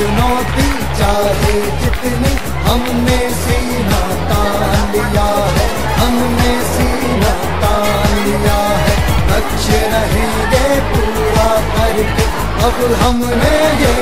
चुनौती चाहे जितनी हमने सीना तान लिया है, हमने सीना तान लिया है। लक्ष्य रहेंगे पूरा करके, अब हमने ये